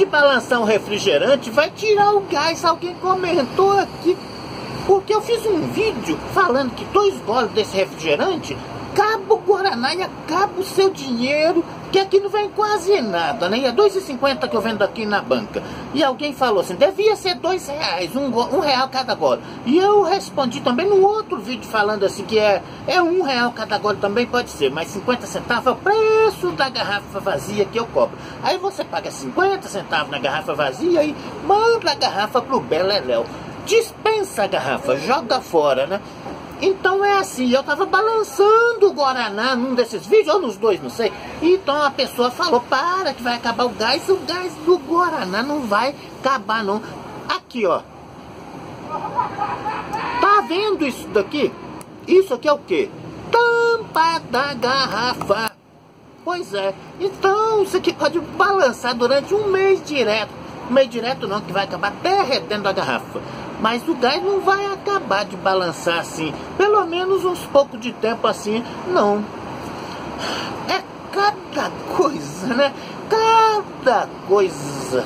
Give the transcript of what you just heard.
de balançar um refrigerante, vai tirar o gás. Alguém comentou aqui. Porque eu fiz um vídeo falando que dois goles desse refrigerante acaba o Guaraná e acaba o seu dinheiro, que aqui não vem quase nada, né? E é 2,50 que eu vendo aqui na banca. E alguém falou assim, devia ser dois reais, um, um real cada gole. E eu respondi também num outro vídeo falando assim que é, é um real cada gole também pode ser, mas 50 centavos é o preço da garrafa vazia que eu cobro. Aí você paga 50 centavos na garrafa vazia e manda a garrafa pro Beleléu. Dispensa a garrafa, joga fora, né? Então é assim, eu tava balançando o Guaraná num desses vídeos, ou nos dois, não sei. Então a pessoa falou, para que vai acabar o gás, o gás do Guaraná não vai acabar não. Aqui, ó. Tá vendo isso daqui? Isso aqui é o quê? Tampa da garrafa. Pois é. Então, isso aqui pode balançar durante um mês direto. Um mês direto não, que vai acabar derretendo a garrafa. Mas o gás não vai acabar de balançar assim. Pelo menos uns pouco de tempo assim, não. É cada coisa, né? Cada coisa.